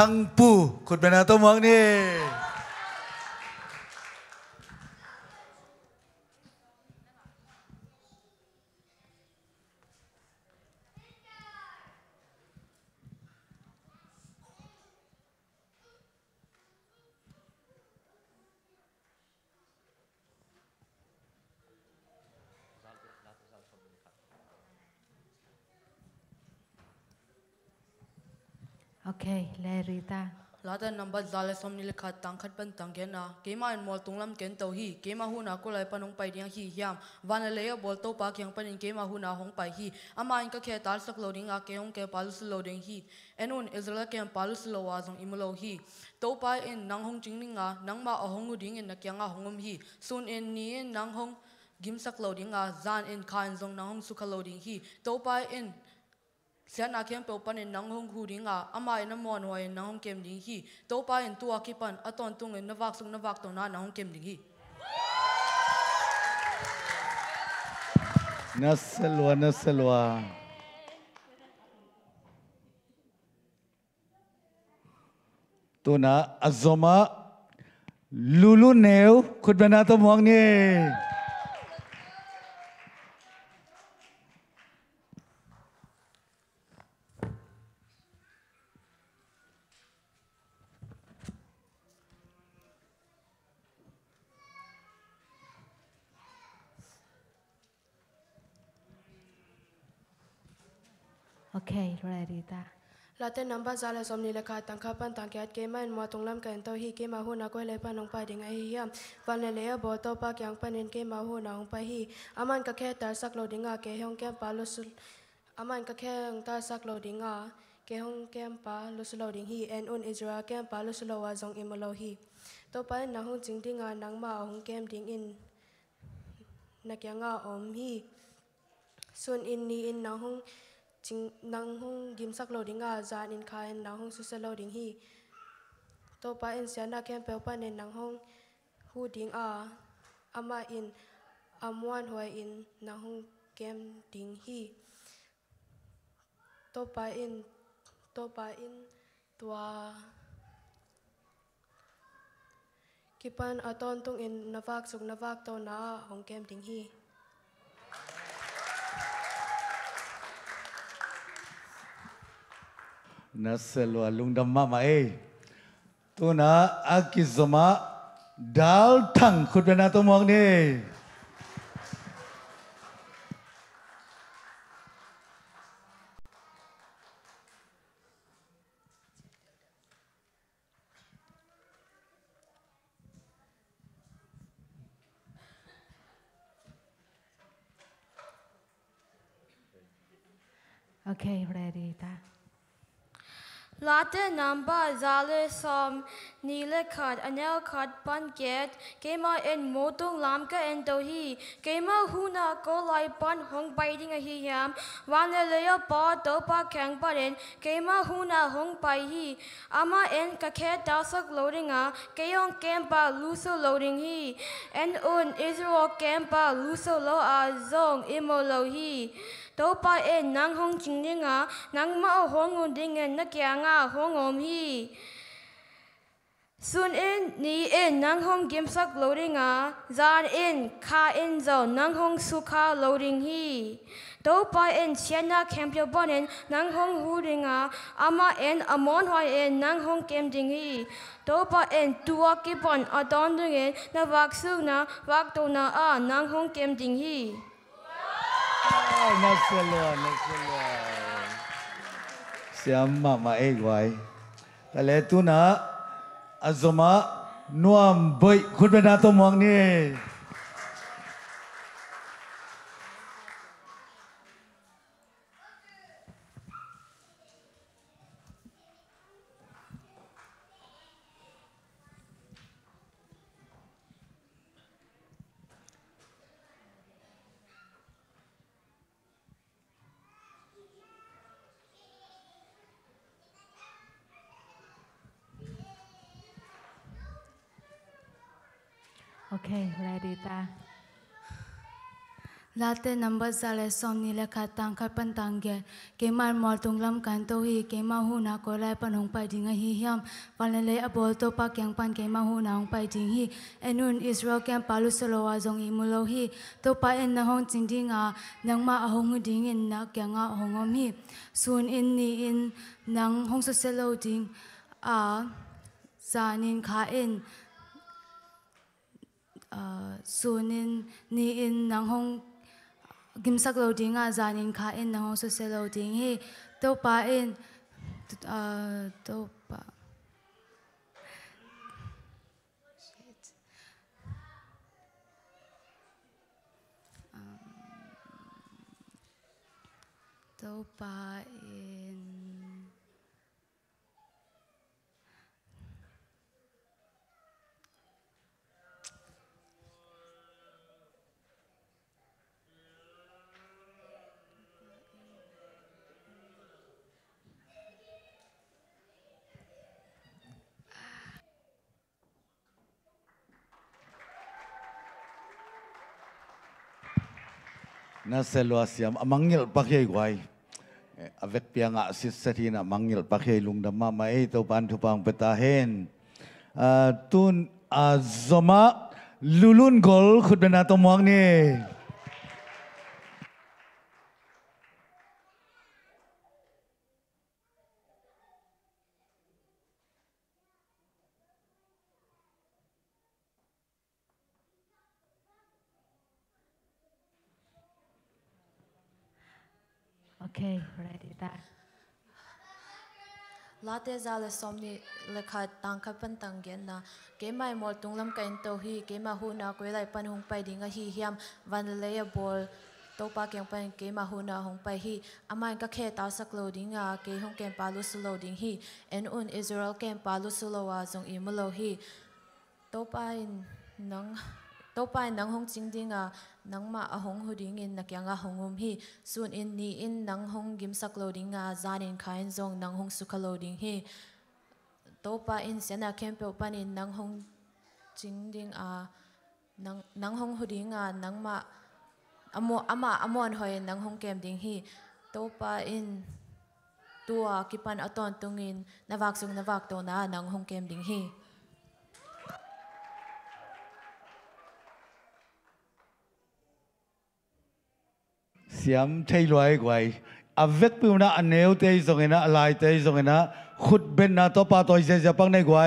唱不，困难都忘你。Okay, Lerita. Lata number zale som ni lekha tang khat pan tang gen na kema en mol tunglam ken to hi kema hu na ko lai panong pai diang hi hiam van le ya bol to pa kyang panin kema hu na hong pai hi ama in ka khe tar sak loading a ke hong ke palus loading hi en un israel ke palus lo wa zong imulo hi to pa en nang hong jing ninga nang ma a hong ding en na kyang a hongum hi sun en ni nang hong gim sak loading a zan en khan zong nang hong sukha loading hi to pa en sian na kem pe pan in nang hung hu ding a ama in amon wa in nang hong kem ding hi to pa en tu ki pan aton tung en nawak sung nawak to na nang hong kem ding hi nasalwa nasalwa tu na azoma lulu neu khutbana to mong ni tôi ready, ta. La te Late za zala somni ni lekha tang kha pan tang kyat ke man mo tong lam kan to hi ke ma hu na ko le pan ong pa ding ai hi yam van le le bo to pa kyang pan in ke ma hu na ong pa hi. Aman ka khe tar sak lo dinga ke hong kem pa lo sul aman ka khe ong tar sak lo dinga ke hong kem pa lo sul lo ding hi. En un izra kem pa lo sul lo wa zong im lo hi. To pa na hong jing dinga nang ma hong kem ding in na kyang a om hi. Sun in ni in na hong chính năng hung gim sắc lo ding a zan in khai năng nang hung su se lo ding hi to pa in sia na kem pe pa nen năng hung hu ding a à. ama in amwan hoi in năng hung kem ding hi to pa in to pa in tua kipan aton tung in navak suk navak to na hong kem ding hi nasalwa lungdam mama eh tu na akizoma dal thang khuất mong ni. Okay, ready, ta. Okay, Lerita. Late number zale som nile khat anel khat pan ket kema en motung lam ka en to hi kema huna ko lai pan hong pai ding a hi yam wan le le pa to pa khang pa ren kema huna hong pai hi ama en ka khe ta sak loading a keyong kem pa lu so loading hi en un israel kem pa lu so lo a zong imo lo hi to pa en nang hong ching ding a nang ma hong un ding en na kya nga hong om hi Sun in, ni in, nang hong gim sak loading a. Zan in, ka in zo, nang hong suka ring hi. To pa in siana camp yo bonin nang hong huding a. Ama in, amon hoi in, nang hong kem ding hi. To pa in, tua ki pon adon ding in, na wak su na wak to na a, nang hong kem ding hi. E guai ta le tu na azoma nuam bơi khuất bên nào tôi mong ni. Okay, Lerita. late number zale som ni le khat tang khat pan tang ge ke mar mol tung lam kan to hi ke ma hu na ko lai pan hong pai ding a hi hiam van le a bol to pa kyang pan ke ma hu na hong pai ding hi enun israel kem palu solo wa zong i mu lo hi to pa en na hong ching ding a nang ma a hong hu ding in na kyang a hong om hi sun in ni in nang hong so se lo ding a zanin kha in uh, sunin ni in nang hong gimsak lo ding a zanin kha in nang hong so se lo ding hi to pa in uh, to pa to pa in na selo asiam amangil pakai guai. Eh, avek piang asis sit sathin pakai lungda ma mai to pan pang petahen. Eh, tun eh, azoma lulun gol khudna to muang ni. Okay, ready ta late zale somni lekha tangkhat pan tanggen na. Ke mai mol tunglam kain to hi, ke ma hu na ko lai pan hung pai dinga hi hiam. Van le ya bol, to pa kyang pan, ke ma hu na hung pai hi. Amai ka khe ta sak lo dinga ke hung kem pa lu su lo ding hi. En un israel kem pa lu su lo wa zong i mo lo hi. To pa in nang to pa in nang hong ching dinga nang ma a hong hu ding in na a hong um hi. Sun in ni in nang hong gim sak lo dinga zan in khain zong nang hong su lo ding hi. To in sena kem pe pan in nang hong ching ding a nang nang hong hu ding a nang ma amo, ama amon hoi nang hong kem ding hi. To in tua kipan aton tungin nawak sung nawak to na nang hong kem ding hi. Siam thei loi gwai avek piuna aneu te zongena alai te zongena khut ben na to pa toy se japang nei gwai